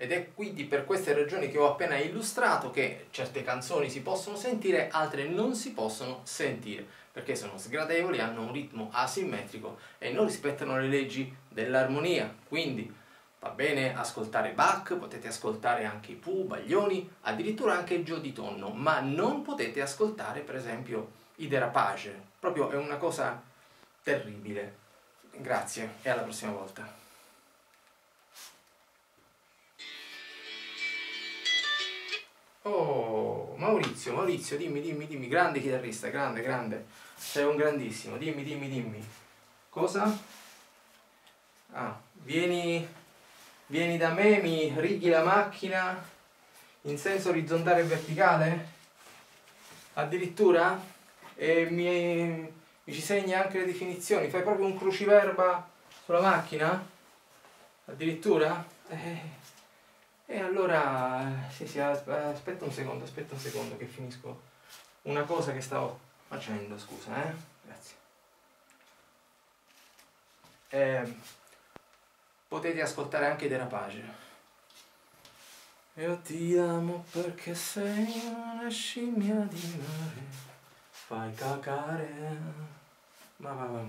Ed è quindi per queste ragioni che ho appena illustrato che certe canzoni si possono sentire, altre non si possono sentire, perché sono sgradevoli, hanno un ritmo asimmetrico e non rispettano le leggi dell'armonia. Quindi va bene ascoltare Bach, potete ascoltare anche i Pooh, Baglioni, addirittura anche Gio di Tonno, ma non potete ascoltare per esempio i Derapage. Proprio è una cosa terribile. Grazie e alla prossima volta. Oh, Maurizio, Maurizio, dimmi, dimmi, dimmi, grande chitarrista, grande, grande. Sei un grandissimo, dimmi, dimmi, dimmi. Cosa? Ah, vieni, vieni da me, mi righi la macchina in senso orizzontale e verticale? Addirittura? E mi, mi ci segni anche le definizioni? Fai proprio un cruciverba sulla macchina? Addirittura? Eh. E allora, sì, sì, aspetta un secondo, aspetta un secondo che finisco una cosa che stavo facendo, scusa, eh? Grazie. Eh, potete ascoltare anche Derapage. Io ti amo perché sei una scimmia di mare, fai cacare, ma va, va,